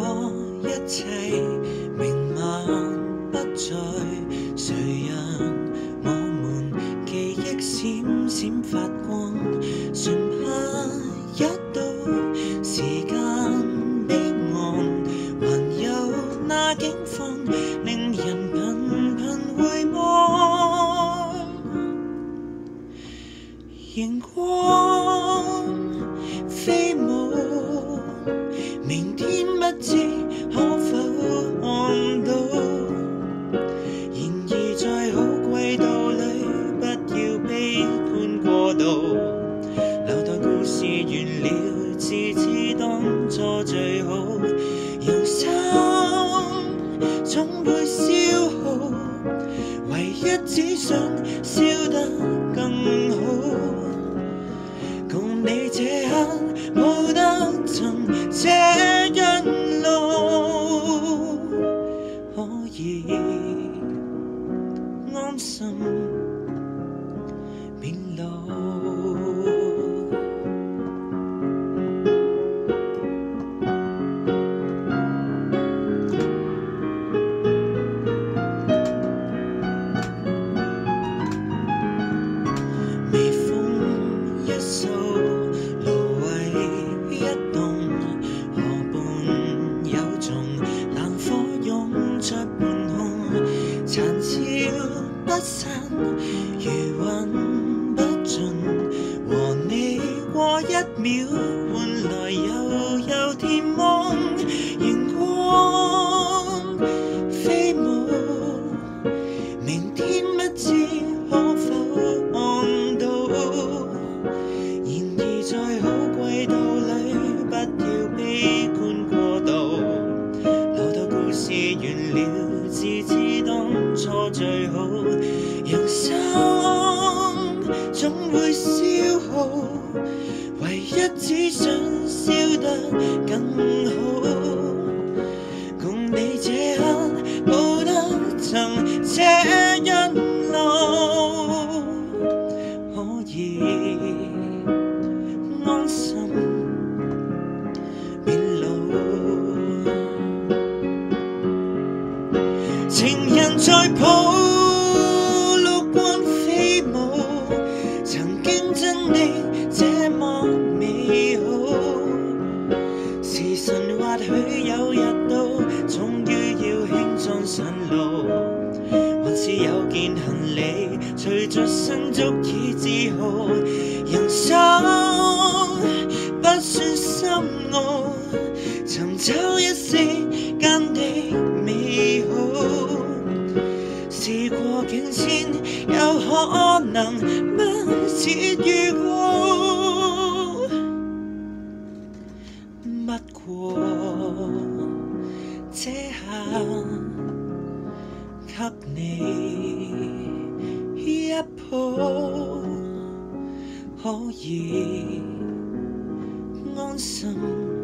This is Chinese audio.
果一切明晚不再，谁让我们记忆闪闪发光？纯怕一到时间彼岸，还有那景况令人频频回望。荧光飞舞，不知可否看到，然而在好季度里，不要悲观过度，留待故事完了，自知当初最好。人生总会消耗，唯一只想笑得更好。共你这刻，冇得曾借。不散，餘韻不盡，和你過一秒，換來悠悠甜梦。荧光飛舞。明天不知可否看到，然而在好季度里，不要悲觀過度，留待故事完了，自知當初最好。人生總會消耗，唯一只想笑得更好。共你這刻冇得曾這一路，可以情人在抱綠光飞舞，曾經真的這麼美好。時辰或許有日到，終於要輕裝上路，还是有件行李隨着身足以自豪。人生不算深奧，尋找一息間的境遷，有可能不似预告。不過這下給你一抱，可以安心。